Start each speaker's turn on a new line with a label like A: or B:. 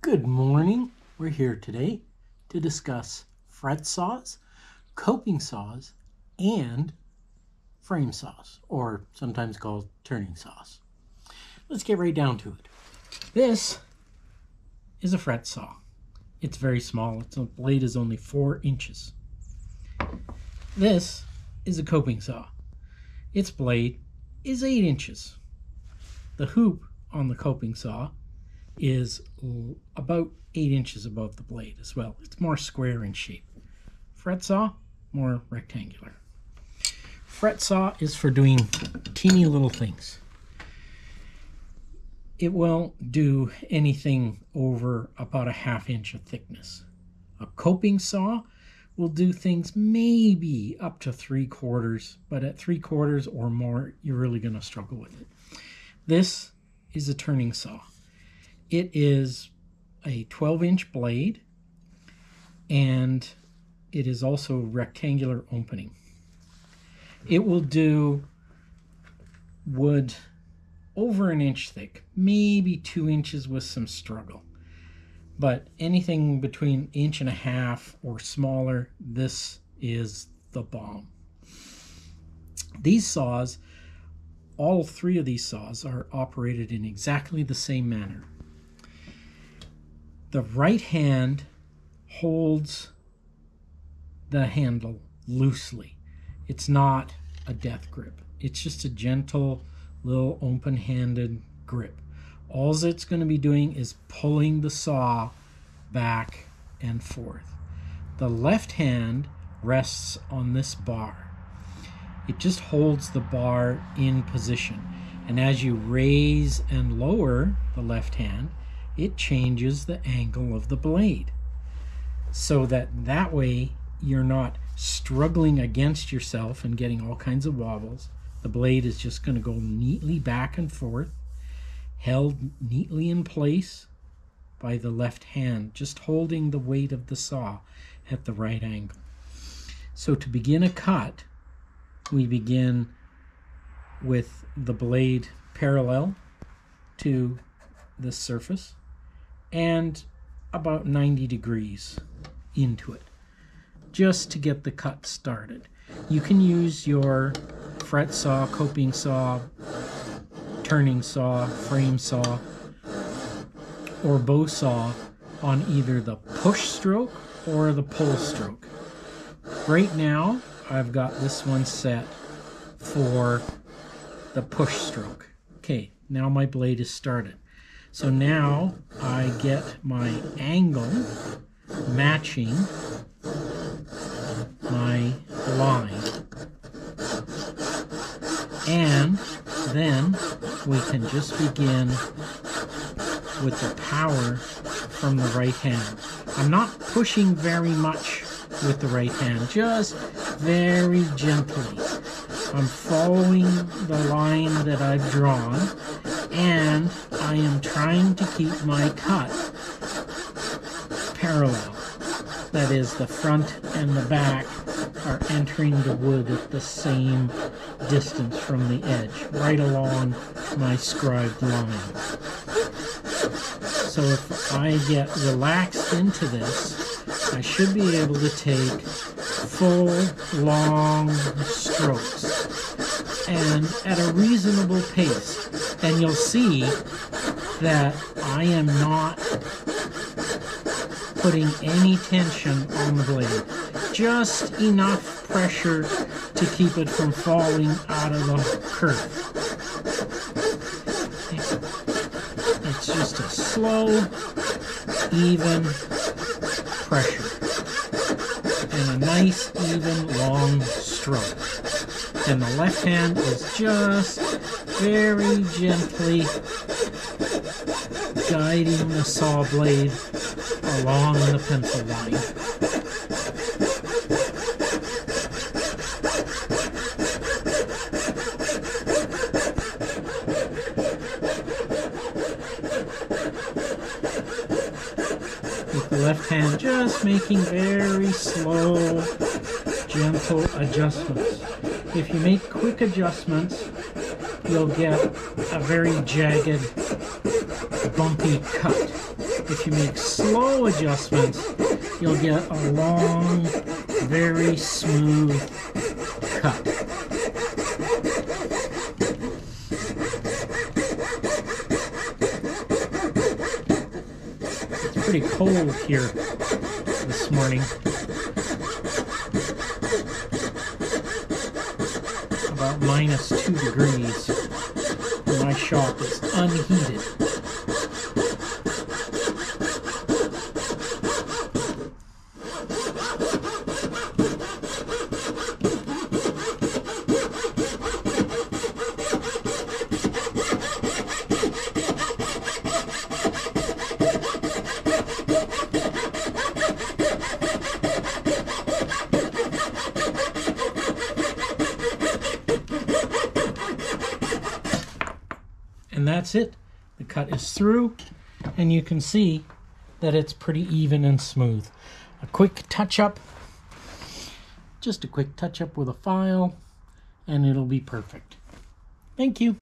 A: Good morning. We're here today to discuss fret saws, coping saws, and frame saws, or sometimes called turning saws. Let's get right down to it. This is a fret saw. It's very small. Its blade is only four inches. This is a coping saw. Its blade is eight inches. The hoop on the coping saw is about eight inches above the blade as well. It's more square in shape. Fret saw, more rectangular. Fret saw is for doing teeny little things. It won't do anything over about a half inch of thickness. A coping saw will do things maybe up to three quarters, but at three quarters or more, you're really going to struggle with it. This is a turning saw. It is a 12 inch blade and it is also rectangular opening. It will do wood over an inch thick, maybe two inches with some struggle. But anything between inch and a half or smaller, this is the bomb. These saws, all three of these saws are operated in exactly the same manner the right hand holds the handle loosely. It's not a death grip. It's just a gentle little open-handed grip. All it's going to be doing is pulling the saw back and forth. The left hand rests on this bar. It just holds the bar in position. And as you raise and lower the left hand, it changes the angle of the blade so that that way you're not struggling against yourself and getting all kinds of wobbles. The blade is just going to go neatly back and forth, held neatly in place by the left hand, just holding the weight of the saw at the right angle. So to begin a cut, we begin with the blade parallel to the surface and about 90 degrees into it just to get the cut started. You can use your fret saw, coping saw, turning saw, frame saw, or bow saw on either the push stroke or the pull stroke. Right now, I've got this one set for the push stroke. Okay, now my blade is started. So now I get my angle matching my line. And then we can just begin with the power from the right hand. I'm not pushing very much with the right hand, just very gently. I'm following the line that I've drawn and I am trying to keep my cut parallel. That is, the front and the back are entering the wood at the same distance from the edge, right along my scribed line. So if I get relaxed into this, I should be able to take full, long strokes and at a reasonable pace. And you'll see that I am not putting any tension on the blade. Just enough pressure to keep it from falling out of the curve. It's just a slow, even pressure. And a nice, even, long stroke. And the left hand is just very gently guiding the saw blade along the pencil line. Left hand, just making very slow, gentle adjustments. If you make quick adjustments, you'll get a very jagged, bumpy cut. If you make slow adjustments, you'll get a long, very smooth cut. Pretty cold here this morning. About minus two degrees. My shop is unheated. That's it. The cut is through, and you can see that it's pretty even and smooth. A quick touch up, just a quick touch up with a file, and it'll be perfect. Thank you.